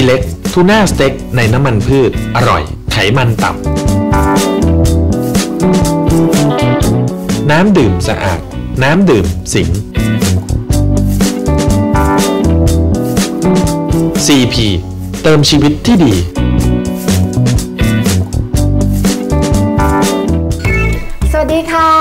อิเล็กทูน่าสเต็กในน้ำมันพืช อร่อย ไขมันต่ำ น้ำดื่มสะอาด น้ำดื่มสิง CP เติมชีวิตที่ดี ดีค่ะ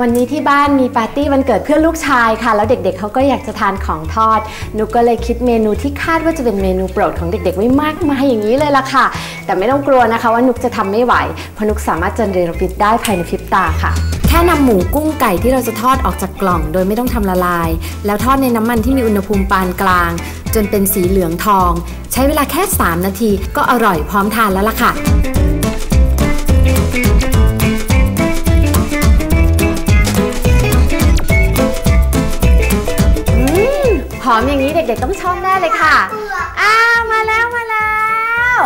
วันนี้ที่บ้านมีปาร์ตี้วันเกิดเพื่อนลูกชายค่ะ แล้วเด็กๆเขาก็อยากจะทานของทอด นุกก็เลยคิดเมนูที่คาดว่าจะเป็นเมนูโปรดของเด็กๆ ไว้มากมายอย่างนี้เลยล่ะค่ะ แต่ไม่ต้องกลัวนะคะว่านุกจะทำไม่ไหว เพราะนุกสามารถจะเนรมิตได้ภายในพริบตาค่ะ แค่นำหมูกุ้งไก่ที่เราจะทอดออกจากกล่อง โดยไม่ต้องทำละลาย แล้วทอดในน้ำมันที่มีอุณหภูมิปานกลาง จนเป็นสีเหลืองทอง ใช้เวลาแค่ 3 นาที ก็อร่อยพร้อมทานแล้วล่ะค่ะ ด็กๆต้องชอบแน่เลยค่ะ อ้าวมาแล้วมาแล้ว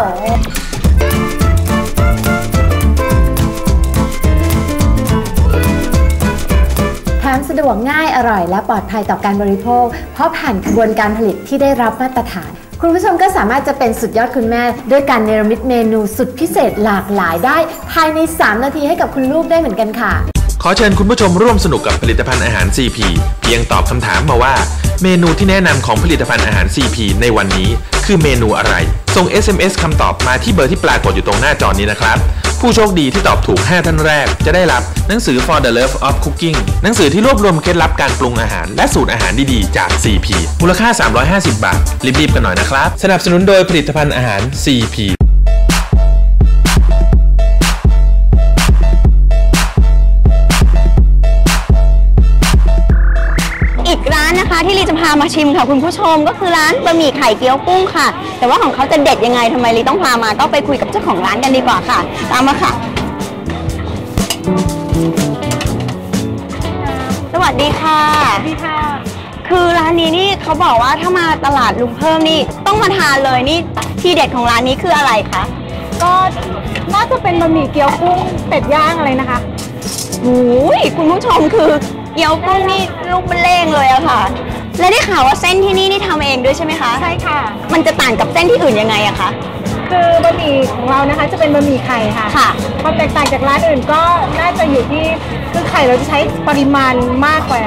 แถมสะดวกง่ายอร่อย และปลอดภัยต่อการบริโภค เพราะผ่านกระบวนการผลิตที่ได้รับมาตรฐาน คุณผู้ชมก็สามารถจะเป็นสุดยอดคุณแม่ ด้วยการเนรมิตเมนูสุดพิเศษหลากหลายได้ ภายใน 3 นาทีให้กับคุณลูกได้เหมือนกันค่ะ ขอเชิญคุณผู้ชมร่วมสนุกกับผลิตภัณฑ์อาหาร CP เพียงตอบคำถามมาว่า เมนูที่แนะนำของผลิตภัณฑ์อาหาร CP ในวันนี้ คือเมนูอะไร ส่ง SMS คำตอบมาที่เบอร์ที่ปรากฏอยู่ตรงหน้าจอนี้นะครับ ผู้โชคดีที่ตอบถูก 5 ท่านแรก จะได้รับหนังสือ For the Love of Cooking หนังสือที่รวบรวมเคล็ดลับการปรุงอาหาร และสูตรอาหารดีๆ จาก CP มูลค่า 350 บาท รีบๆกันหน่อยนะครับ สนับสนุนโดยผลิตภัณฑ์อาหาร CP พามาชิมค่ะคุณผู้ชมก็คือร้านบะหมี่ไข่เกี๊ยวกุ้งค่ะ แต่ว่าของเขาจะเด็ดยังไงทำไมลีต้องพามาก็ไปคุยกับเจ้าของร้านกันดีกว่าค่ะ ตามมาค่ะ สวัสดีค่ะสวัสดีค่ะ คือร้านนี้นี่เขาบอกว่าถ้ามาตลาดลุงเพิ่มนี่ต้องมาทานเลยนี่ที่เด็ดของร้านนี้คืออะไรคะก็น่าจะเป็นบะหมี่เกี๊ยวกุ้งเป็ดย่างอะไรนะคะหูยคุณผู้ชมคือเกี๊ยวกุ้งนี่ลูกเป็นเล่งเลยอะค่ะ และได้ข่าวว่าเส้นที่นี่นี่ทำเองด้วยใช่ไหมคะ ใช่ค่ะ มันจะต่างกับเส้นที่อื่นยังไงอะคะ คือบะหมี่ของเรานะคะจะเป็นบะหมี่ไข่ค่ะ ค่ะ ความแตกต่างจากร้านอื่นก็น่าจะอยู่ที่คือไข่เราจะใช้ปริมาณมากกว่า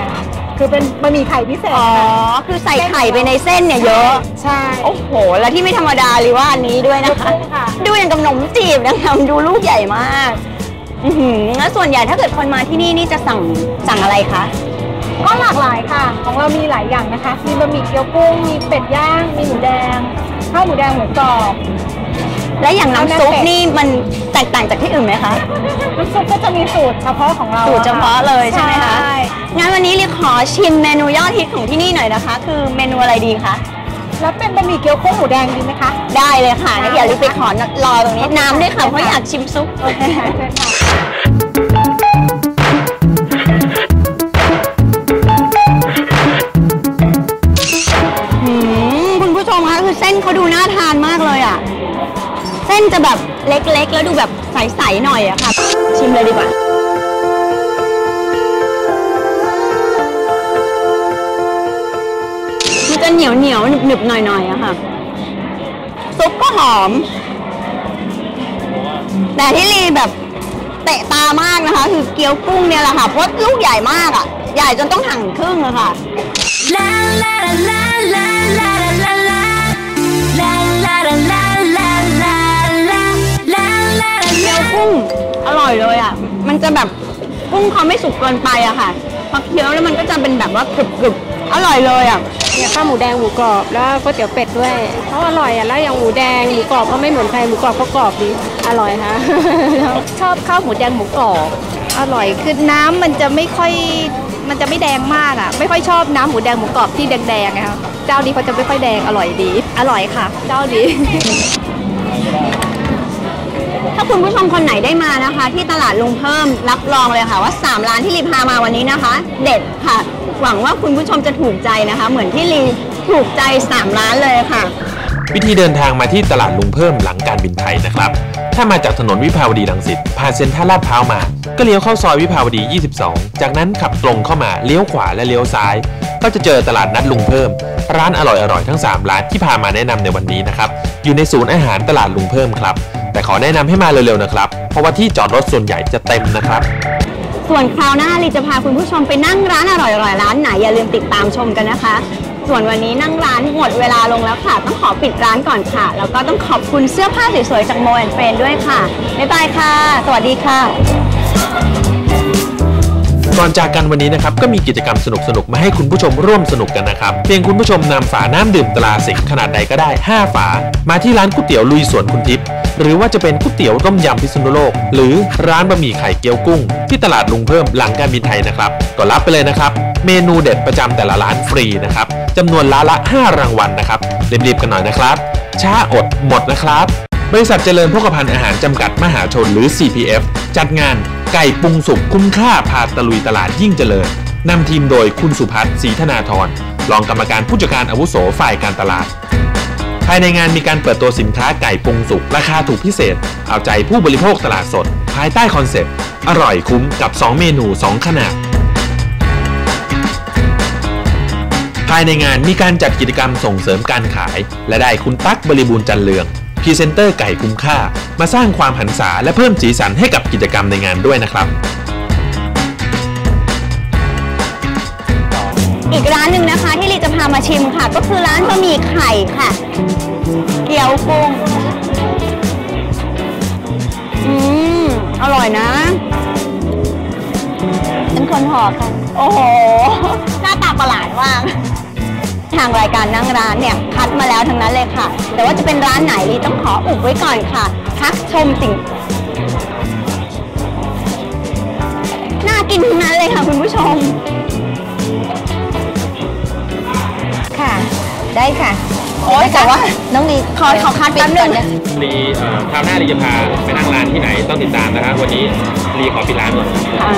คือเป็นบะหมี่ไข่พิเศษอ๋อค่ะคือใส่ไข่ไปในเส้นเนี่ยเยอะ ใช่ โอ้โห แล้วที่ไม่ธรรมดาเลยว่าอันนี้ด้วยนะคะลูกกุ้งค่ะดูอย่างกับขนมจีบนะคะมันดูลูกใหญ่มาก อือหือแล้วส่วนใหญ่ถ้าเกิดคนมาที่นี่นี่จะสั่งสั่งอะไรคะ ก็หลากหลายค่ะ ของเรามีหลายอย่างนะคะ มีบะหมี่เกี๊ยวกุ้ง มีเป็ดย่าง มีหมูแดง ข้าวหมูแดงหมูกรอบ และอย่างน้ำซุปนี่มันแตกต่างจากที่อื่นไหมคะ น้ำซุปก็จะมีสูตรเฉพาะของเราสูตรเฉพาะเลยใช่ไหมคะใช่งั้นวันนี้เรียขอชิมเมนูยอดฮิตของที่นี่หน่อยนะคะ คือเมนูอะไรดีคะ แล้วเป็นบะหมี่เกี๊ยวกุ้งหมูแดงดีไหมคะ ได้เลยค่ะงั้นเดี๋ยวรีบไปขอรอตรงนี้โอเคน้ำด้วยค่ะค่ะ เพราะอยากชิมซุปโอเคค่ะ ดูน่าทานมากเลยอะ เส้นจะแบบเล็กๆ แล้วดูแบบใสๆหน่อยอะค่ะ ชิมเลยดีกว่ามันจะเหนียวเหนียวๆหนึบหน่อยๆอะค่ะ ซุปก็หอม แต่ที่รีแบบเตะตามากนะคะ คือเกี๊ยวกุ้งเนี่ยแหละค่ะ เพราะลูกใหญ่มากอะใหญ่จนต้องหั่นครึ่งอะค่ะ เกี๊ยวกุ้งอร่อยเลยอะ มันจะแบบกุ้งเขาไม่สุกเกินไปอะค่ะ พอเคี้ยวแล้วมันก็จะเป็นแบบว่ากรึบกรึบๆอร่อยเลยอะเนี่ยข้าวหมูแดงหมูกรอบแล้วก๋วยเตี๋ยวเป็ดด้วยเขาอร่อยอะแล้วอย่างหมูแดงหมูกรอบก็ไม่เหมือนใครหมูกรอบก็กรอบดีอร่อยค่ะชอบข้าวหมูแดงหมูกรอบอร่อยคือน้ำมันจะไม่ค่อย มันจะไม่แดงมากอะ ไม่ค่อยชอบน้ำหมูแดงหมูกรอบที่แดงๆนะคะเจ้านี้เขาจะไม่ค่อยแดงอร่อยดี อร่อยค่ะ เจ้านี้ ถ้าคุณผู้ชมคนไหนได้มานะคะ ที่ตลาดลุงเพิ่มรับรองเลยค่ะ ว่า 3 ร้านที่รีพามาวันนี้นะคะ เด็ดค่ะ หวังว่าคุณผู้ชมจะถูกใจนะคะ เหมือนที่รีถูกใจ 3 ร้านเลยค่ะ วิธีเดินทางมาที่ตลาดลุงเพิ่มหลังการบินไทยนะครับ ถ้ามาจากถนนวิภาวดีรังสิตผ่านเซ็นทรัลลาดพร้าวมา ก็เลี้ยวเข้าซอยวิภาวดี 22 จากนั้นขับตรงเข้ามาเลี้ยวขวาและเลี้ยวซ้าย ก็จะเจอตลาดนัดลุงเพิ่ม ร้านอร่อยๆทั้ง 3 ร้านที่พามาแนะนำในวันนี้นะครับ อยู่ในศูนย์อาหารตลาดลุงเพิ่มครับ แต่ขอแนะนำให้มาเร็วๆนะครับ เพราะว่าที่จอดรถส่วนใหญ่จะเต็มนะครับ ส่วนคราวหน้าลีจะพาคุณผู้ชมไปนั่งร้านอร่อยๆร้านไหนอย่าลืมติดตามชมกันนะคะ ส่วนวันนี้นั่งร้านหมดเวลาลงแล้วค่ะ ต้องขอปิดร้านก่อนค่ะ แล้วก็ต้องขอบคุณเสื้อผ้าสวยๆจากโมแอนเฟนด้วยค่ะบ๊ายบายค่ะ สวัสดีค่ะ ก่อนจากกันวันนี้นะครับก็มีกิจกรรมสนุกๆมาให้คุณผู้ชมร่วมสนุกกันนะครับ เพียงคุณผู้ชมนำฝาน้ำดื่มตราสิงห์ขนาดใดก็ได้ 5 ฝา มาที่ร้านก๋วยเตี๋ยวลุยสวนคุณทิพย์หรือว่าจะเป็นก๋วยเตี๋ยวต้มยำพิษณุโลก หรือร้านบะหมี่ไข่เกี๊ยวกุ้ง ที่ตลาดลุงเพิ่มหลังการบินไทยนะครับก็รับไปเลยนะครับ เมนูเด็ดประจำแต่ละร้านฟรีนะครับ จำนวนร้าละ 5 รางวัลนะครับรีบๆกันหน่อยนะครับ ช้าอดหมดนะครับบริษัทเจริญพกพันธ์อาหารจำกัดมหาชนหรือ CPF จัดงานไก่ปรุงสุกคุ้มค่าพาตะลุยตลาดยิ่งเจริญนำทีมโดยคุณสุพัฒน์ศรีธนาธรรองกรรมการผู้จัดการอาวุโสฝ่ายการตลาด ภายในงานมีการเปิดตัวสินค้าไก่ปรุงสุกราคาถูกพิเศษ เอาใจผู้บริโภคตลาดสด ภายใต้คอนเซ็ปต์ อร่อยคุ้มกับ 2 เมนู 2 ขนาด ภายในงานมีการจัดกิจกรรมส่งเสริมการขาย และได้คุณตั๊กบริบูรณ์จันทร์เรืองพรีเซนเตอร์ไก่คุ้มค่า มาสร้างความหรรษาและเพิ่มสีสันให้กับกิจกรรมในงานด้วยนะครับ อีกร้านหนึ่งนะคะที่ลีจะพามาชิมค่ะ ก็คือร้านบะหมี่ไข่ค่ะ เกี๊ยวกุ้งอืมอร่อยนะเป็นคนห่อกันโอ้โห หน้าตาประหลาดมาก ทางรายการนั่งร้านเนี่ยคัดมาแล้วทั้งนั้นเลยค่ะ แต่ว่าจะเป็นร้านไหนลีต้องขออุบไว้ก่อนค่ะพักชมสิ่งน่ากินทั้งนั้นเลยค่ะคุณผู้ชม ค่ะ ได้ค่ะโอ๊ยแต่ว่าน้องลีขอขอคัดแป๊บนึงรีคราวหน้ารีจะพาไปนั่งร้านที่ไหนต้องติดตามนะครับวันนี้รีขอปิดร้านก่อนค่ะ